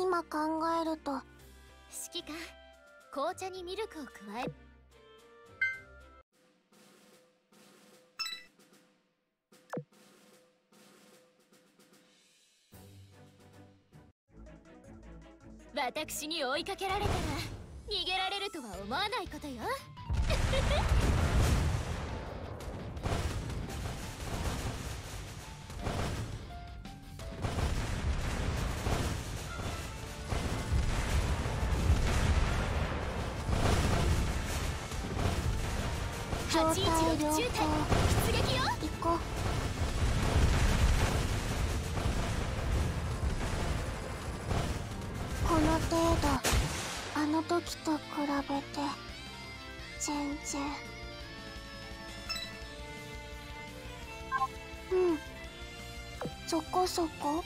今考えると。指揮官紅茶にミルクを加え私に追いかけられたら逃げられるとは思わないことよ。状態良好行こうこの程度。あの時と比べて全然。うん。そこそこ。